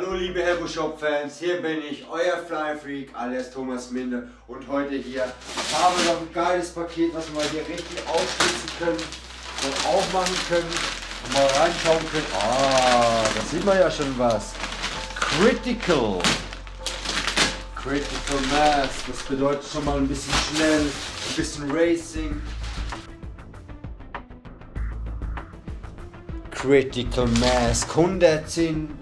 Hallo liebe Helbo Shop Fans, hier bin ich, euer Fly Freak alias Thomas Minde und heute hier haben wir noch ein geiles Paket, was wir hier richtig aufschlitzen können und aufmachen können und mal reinschauen können. Ah, da sieht man ja schon was. Critical. Critical Mass, das bedeutet schon mal ein bisschen schnell, ein bisschen Racing. Critical Mass, 110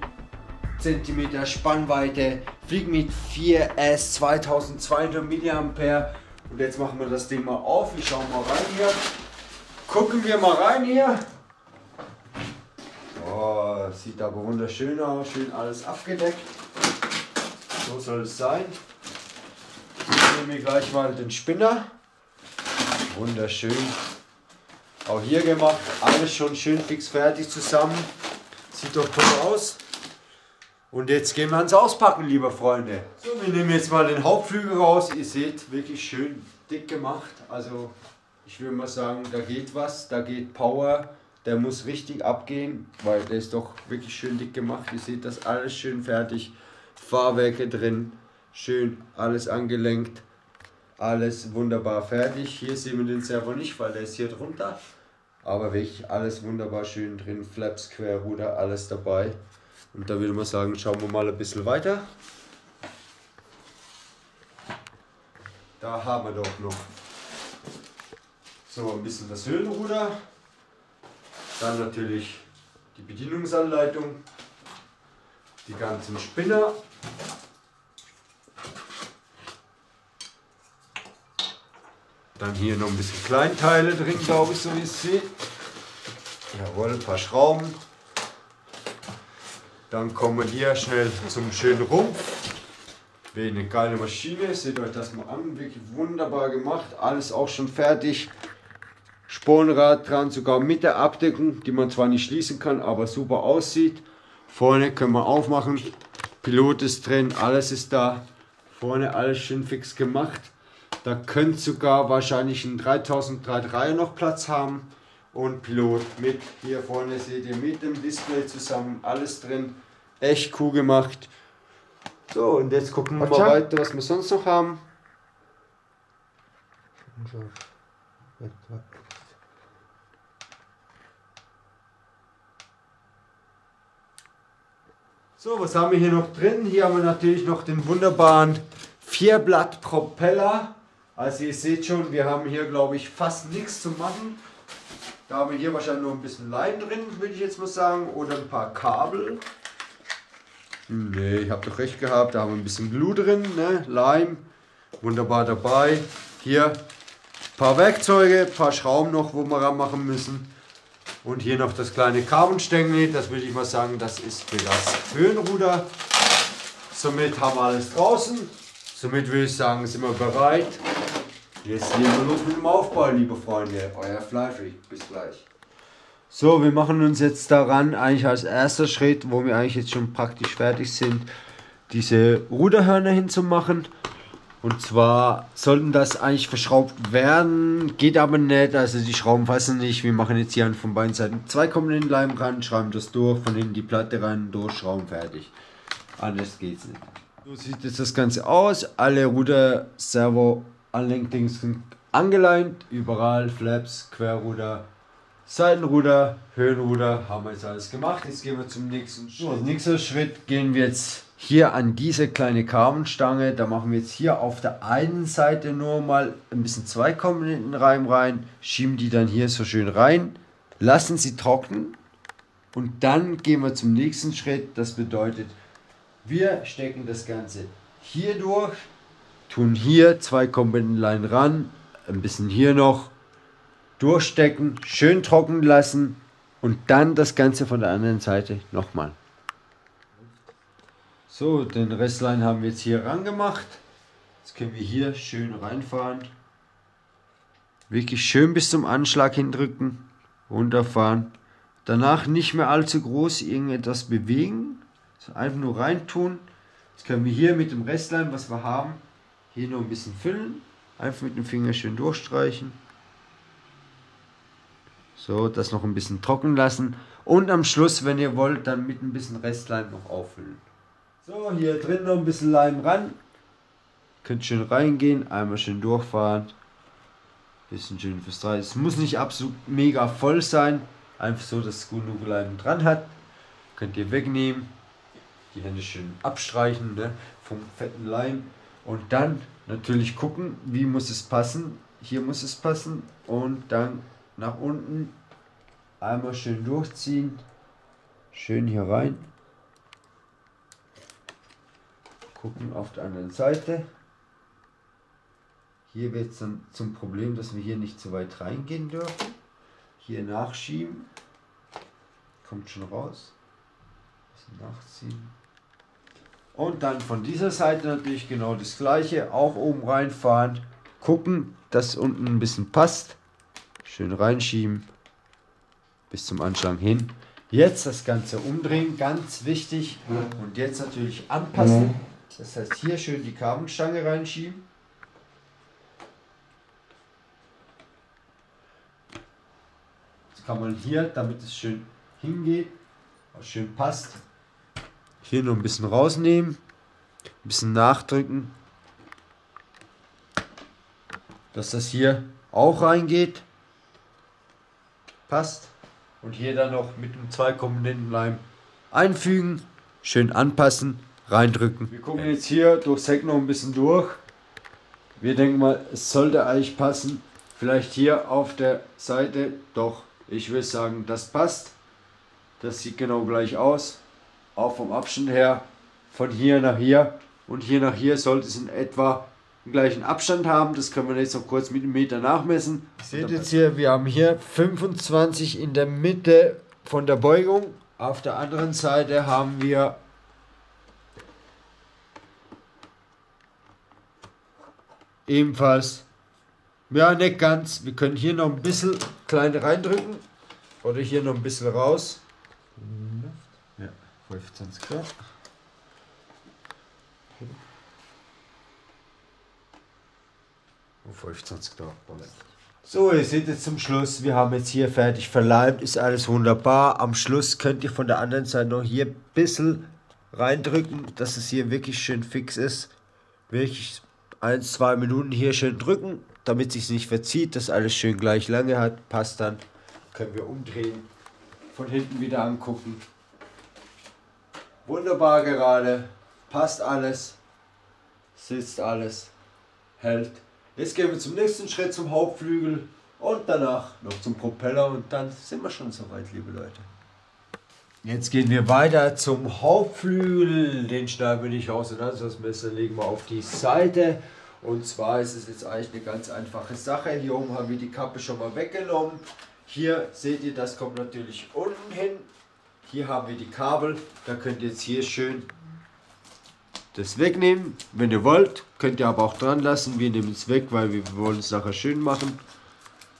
cm Spannweite, fliegt mit 4S 2200 mAh. Und jetzt machen wir das Ding mal auf. Wir schauen mal rein hier. Gucken wir mal rein hier. Oh, sieht aber wunderschön aus. Schön alles abgedeckt. So soll es sein. Ich nehme gleich mal den Spinner. Wunderschön. Auch hier gemacht. Alles schon schön fix fertig zusammen. Sieht doch toll aus. Und jetzt gehen wir ans Auspacken, liebe Freunde. So, wir nehmen jetzt mal den Hauptflügel raus. Ihr seht, wirklich schön dick gemacht. Also ich würde mal sagen, da geht was, da geht Power. Der muss richtig abgehen, weil der ist doch wirklich schön dick gemacht. Ihr seht das alles schön fertig. Fahrwerke drin, schön alles angelenkt. Alles wunderbar fertig. Hier sehen wir den Servo nicht, weil der ist hier drunter. Aber wirklich alles wunderbar schön drin. Flaps, Querruder, alles dabei. Und da würde man sagen, schauen wir mal ein bisschen weiter. Da haben wir doch noch so ein bisschen das Höhenruder. Dann natürlich die Bedienungsanleitung, die ganzen Spinner. Dann hier noch ein bisschen Kleinteile drin, glaube ich, so wie es seht. Jawohl, ein paar Schrauben. Dann kommen wir hier schnell zum schönen Rumpf. Wie eine geile Maschine. Seht euch das mal an. Wirklich wunderbar gemacht. Alles auch schon fertig. Spornrad dran, sogar mit der Abdeckung, die man zwar nicht schließen kann, aber super aussieht. Vorne können wir aufmachen. Pilot ist drin, alles ist da. Vorne alles schön fix gemacht. Da könnte sogar wahrscheinlich ein 3003 noch Platz haben und Pilot mit. Hier vorne seht ihr mit dem Display zusammen alles drin. Echt cool gemacht. So, und jetzt gucken wir mal weiter, was wir sonst noch haben. So, was haben wir hier noch drin? Hier haben wir natürlich noch den wunderbaren Vierblatt-Propeller. Also ihr seht schon, wir haben hier glaube ich fast nichts zu machen. Da haben wir hier wahrscheinlich nur ein bisschen Leim drin, würde ich jetzt mal sagen. Oder ein paar Kabel. Ne, ich habe doch recht gehabt. Da haben wir ein bisschen Glue drin, ne? Leim. Wunderbar dabei. Hier ein paar Werkzeuge, ein paar Schrauben noch, wo wir ranmachen müssen. Und hier noch das kleine Carbonstängel. Das würde ich mal sagen, das ist für das Höhenruder. Somit haben wir alles draußen. Somit würde ich sagen, sind wir bereit Jetzt legen wir los mit dem Aufbau, liebe Freunde. Euer Flyfreak. Bis gleich. So, wir machen uns jetzt daran, eigentlich als erster Schritt, wo wir eigentlich jetzt schon praktisch fertig sind, diese Ruderhörner hinzumachen. Und zwar sollten das eigentlich verschraubt werden, geht aber nicht, also die Schrauben passen nicht. Wir machen jetzt hier von beiden Seiten zwei Komponenten Leim ran, schreiben das durch, von hinten die Platte rein, durchschrauben, fertig. Anders geht's nicht. So sieht jetzt das Ganze aus. Alle Ruder, Servo Anlenkdings sind angeleint, überall Flaps, Querruder, Seitenruder, Höhenruder, haben wir jetzt alles gemacht. Jetzt gehen wir zum nächsten Schritt. So, nächster Schritt gehen wir jetzt hier an diese kleine Carbonstange. Da machen wir jetzt hier auf der einen Seite nur mal ein bisschen zwei Komponentenreim rein, schieben die dann hier so schön rein, lassen sie trocknen und dann gehen wir zum nächsten Schritt. Das bedeutet, wir stecken das Ganze hier durch tun hier zwei Komponentenlein ran, ein bisschen hier noch durchstecken, schön trocken lassen und dann das Ganze von der anderen Seite nochmal. So, den Restlein haben wir jetzt hier ran gemacht. Jetzt können wir hier schön reinfahren. Wirklich schön bis zum Anschlag hindrücken, runterfahren. Danach nicht mehr allzu groß irgendetwas bewegen, einfach nur reintun. Jetzt können wir hier mit dem Restlein, was wir haben, hier noch ein bisschen füllen. Einfach mit dem Finger schön durchstreichen. So, das noch ein bisschen trocken lassen. Und am Schluss, wenn ihr wollt, dann mit ein bisschen Restlein noch auffüllen. So, hier drin noch ein bisschen Leim ran. Könnt schön reingehen, einmal schön durchfahren. Bisschen schön fürs Drei. Es muss nicht absolut mega voll sein. Einfach so, dass es genug Leim dran hat. Könnt ihr wegnehmen. Die Hände schön abstreichen ne, vom fetten Leim. Und dann natürlich gucken, wie muss es passen. Hier muss es passen. Und dann nach unten einmal schön durchziehen. Schön hier rein. Gucken auf der anderen Seite. Hier wird es dann zum Problem, dass wir hier nicht zu weit reingehen dürfen. Hier nachschieben. Kommt schon raus. Nachziehen. Und dann von dieser Seite natürlich genau das gleiche. Auch oben reinfahren. Gucken, dass unten ein bisschen passt. Schön reinschieben. Bis zum Anschlag hin. Jetzt das Ganze umdrehen, ganz wichtig. Und jetzt natürlich anpassen. Das heißt hier schön die Kabelstange reinschieben. Jetzt kann man hier, damit es schön hingeht, auch schön passt, hier noch ein bisschen rausnehmen, ein bisschen nachdrücken, dass das hier auch reingeht. Passt. Und hier dann noch mit dem zwei Komponentenleim einfügen, schön anpassen, reindrücken. Wir gucken jetzt hier durchs Heck noch ein bisschen durch. Wir denken mal, es sollte eigentlich passen. Vielleicht hier auf der Seite, doch, ich will sagen, das passt. Das sieht genau gleich aus. Auch vom Abstand her, von hier nach hier und hier nach hier sollte es in etwa den gleichen Abstand haben. Das können wir jetzt noch kurz mit einem Meter nachmessen. Seht jetzt hier, wir haben hier 25 in der Mitte von der Beugung. Auf der anderen Seite haben wir ebenfalls, ja nicht ganz, wir können hier noch ein bisschen klein reindrücken oder hier noch ein bisschen raus. Ja, 25 Grad. Und 25 Grad. So, ihr seht jetzt zum Schluss, wir haben jetzt hier fertig verleimt, ist alles wunderbar. Am Schluss könnt ihr von der anderen Seite noch hier ein bisschen reindrücken, dass es hier wirklich schön fix ist. Wirklich ein, zwei Minuten hier schön drücken, damit sich nicht verzieht, dass alles schön gleich lange hat. Passt dann. Können wir umdrehen, von hinten wieder angucken. Wunderbar gerade, passt alles, sitzt alles, hält. Jetzt gehen wir zum nächsten Schritt zum Hauptflügel und danach noch zum Propeller und dann sind wir schon soweit, liebe Leute. Jetzt gehen wir weiter zum Hauptflügel. Den schneiden wir nicht auseinander, das Messer legen wir auf die Seite. Und zwar ist es jetzt eigentlich eine ganz einfache Sache. Hier oben haben wir die Kappe schon mal weggenommen. Hier seht ihr, das kommt natürlich unten hin. Hier haben wir die Kabel. Da könnt ihr jetzt hier schön das wegnehmen. Wenn ihr wollt, könnt ihr aber auch dran lassen. Wir nehmen es weg, weil wir wollen es nachher schön machen.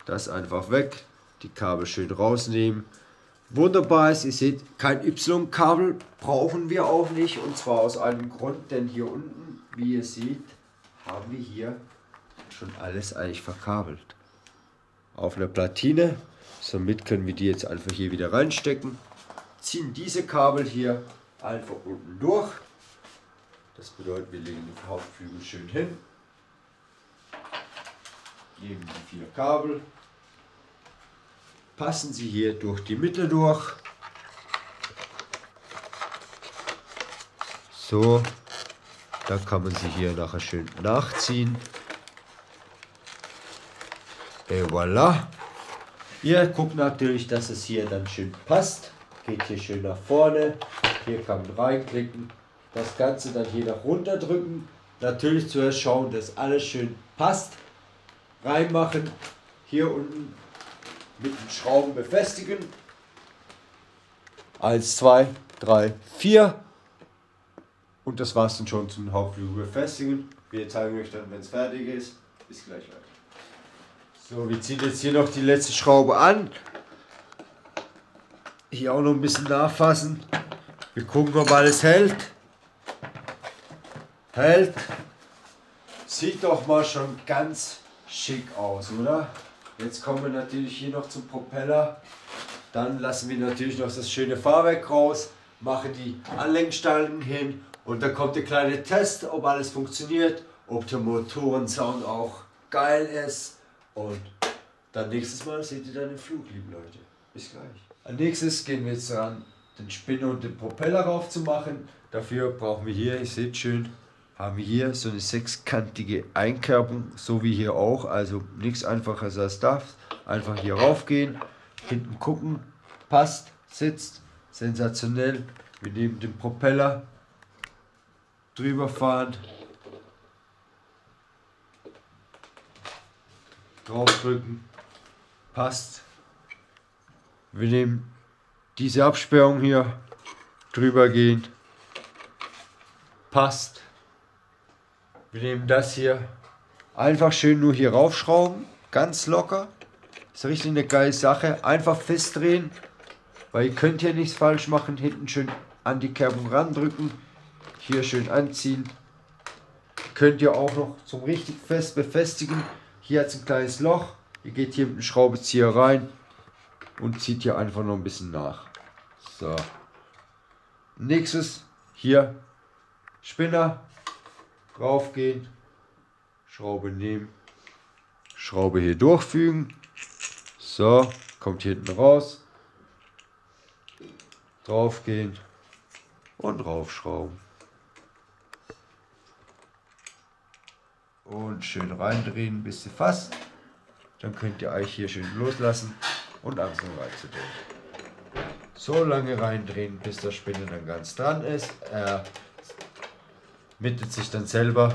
Das einfach weg. Die Kabel schön rausnehmen. Wunderbar ist, ihr seht, kein Y-Kabel brauchen wir auch nicht. Und zwar aus einem Grund, denn hier unten, wie ihr seht, haben wir hier schon alles eigentlich verkabelt. Auf einer Platine. Somit können wir die jetzt einfach hier wieder reinstecken. Ziehen diese Kabel hier einfach unten durch. Das bedeutet, wir legen den Hauptflügel schön hin. Geben die vier Kabel passen sie hier durch die Mitte durch. So, dann kann man sie hier nachher schön nachziehen. Et voilà. Ihr guckt natürlich, dass es hier dann schön passt. Geht hier schön nach vorne. Hier kann man reinklicken. Das Ganze dann hier nach runter drücken. Natürlich zuerst schauen, dass alles schön passt. Reinmachen. Hier unten mit den Schrauben befestigen. Eins, zwei, drei, vier. Und das war's dann schon zum Hauptflügel befestigen. Wir zeigen euch dann, wenn es fertig ist. Bis gleich weiter. So, wir ziehen jetzt hier noch die letzte Schraube an. Hier auch noch ein bisschen nachfassen. Wir gucken, ob alles hält. Hält. Sieht doch mal schon ganz schick aus, oder? Jetzt kommen wir natürlich hier noch zum Propeller. Dann lassen wir natürlich noch das schöne Fahrwerk raus. mache die Anlenkstangen hin und dann kommt der kleine Test, ob alles funktioniert, ob der Motorensound auch geil ist und dann nächstes Mal seht ihr dann den Flug, liebe Leute. Bis gleich. Als nächstes gehen wir jetzt dran, den Spinner und den Propeller rauf zu machen. Dafür brauchen wir hier, ihr seht schön, haben wir hier so eine sechskantige Einkerbung, so wie hier auch. Also nichts einfacher als das. Einfach hier raufgehen, hinten gucken, passt, sitzt, sensationell. Wir nehmen den Propeller, drüber fahren, draufdrücken, passt. Wir nehmen diese Absperrung hier, drüber gehen, passt. Wir nehmen das hier, einfach schön nur hier raufschrauben, ganz locker. Ist richtig eine geile Sache. Einfach festdrehen, weil ihr könnt hier nichts falsch machen. Hinten schön an die Kerbung randrücken, hier schön anziehen. Könnt ihr auch noch zum richtig fest befestigen. Hier hat es ein kleines Loch. Ihr geht hier mit dem Schraubenzieher rein und zieht hier einfach noch ein bisschen nach. So. Nächstes hier Spinner raufgehen, Schraube nehmen, Schraube hier durchfügen. So, kommt hier hinten raus. Draufgehen und raufschrauben. Und schön reindrehen, bis sie fast. Dann könnt ihr euch hier schön loslassen und anfangen weiterzudrehen. So lange reindrehen, bis der Spinne dann ganz dran ist. Er mittet sich dann selber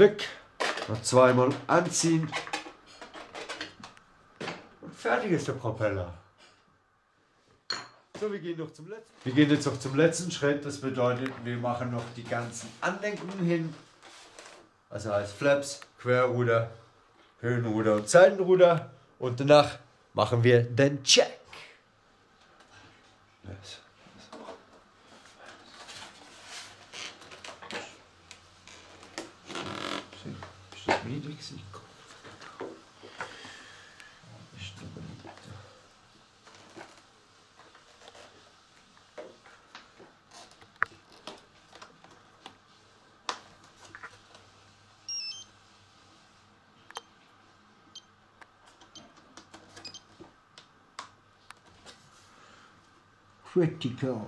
Glück. Noch zweimal anziehen. Fertig ist der Propeller. So, wir gehen noch zum letzten. Wir gehen jetzt noch zum letzten Schritt. Das bedeutet, wir machen noch die ganzen Anlenkungen hin. Also als Flaps, Querruder, Höhenruder und Seitenruder. Und danach machen wir den Check. Yes. niedrigsten Critical.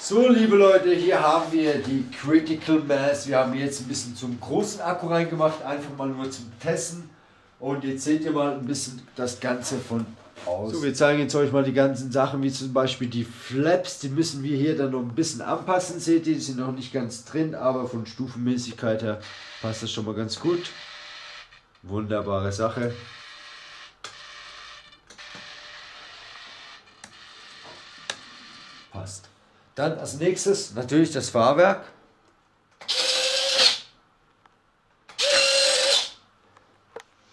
So, liebe Leute, hier haben wir die Critical Mass. Wir haben jetzt ein bisschen zum großen Akku reingemacht, einfach mal nur zum Testen. Und jetzt seht ihr mal ein bisschen das Ganze von aus. So, wir zeigen jetzt euch mal die ganzen Sachen, wie zum Beispiel die Flaps. Die müssen wir hier dann noch ein bisschen anpassen. Seht ihr, die sind noch nicht ganz drin, aber von Stufenmäßigkeit her passt das schon mal ganz gut. Wunderbare Sache. Passt. Dann als nächstes natürlich das Fahrwerk.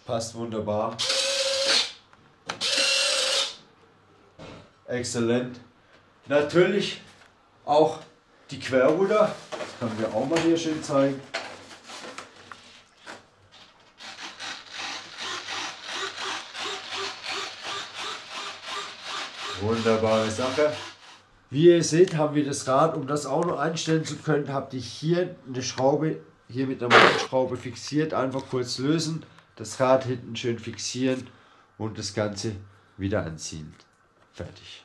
Passt wunderbar. Exzellent. Natürlich auch die Querruder. Das können wir auch mal hier schön zeigen. Wunderbare Sache. Wie ihr seht, haben wir das Rad, um das auch noch einstellen zu können, habt ihr hier eine Schraube, hier mit der Motorschraube fixiert. Einfach kurz lösen, das Rad hinten schön fixieren und das Ganze wieder anziehen. Fertig.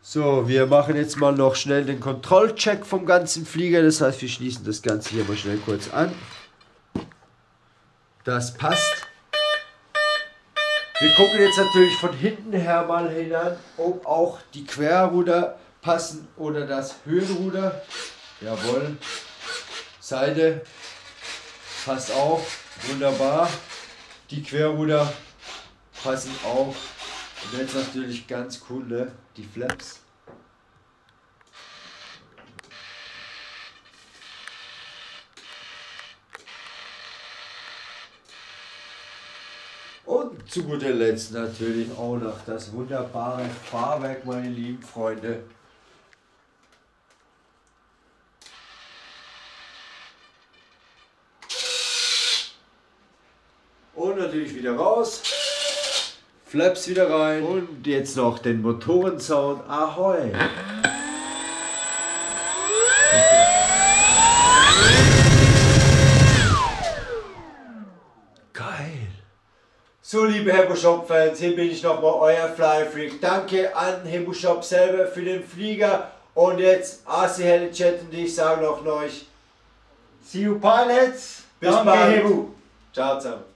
So, wir machen jetzt mal noch schnell den Kontrollcheck vom ganzen Flieger. Das heißt, wir schließen das Ganze hier mal schnell kurz an. Das passt. Wir gucken jetzt natürlich von hinten her mal hinein, ob auch die Querruder passen oder das Höhenruder. Jawohl. Seite passt auch. Wunderbar. Die Querruder passen auch. Und jetzt natürlich ganz cool, ne? die Flaps. Und zu guter Letzt natürlich auch noch das wunderbare Fahrwerk, meine lieben Freunde. Und natürlich wieder raus. Flaps wieder rein. Und jetzt noch den Motorensound. Ahoi! Geil! So, liebe Hebo Shop Fans, hier bin ich nochmal, euer Fly Freak. Danke an Hebo Shop selber für den Flieger. Und jetzt AC Helle Chat und ich sage noch euch, See you pilots. bis Danke, bald. Hebu. Ciao zusammen.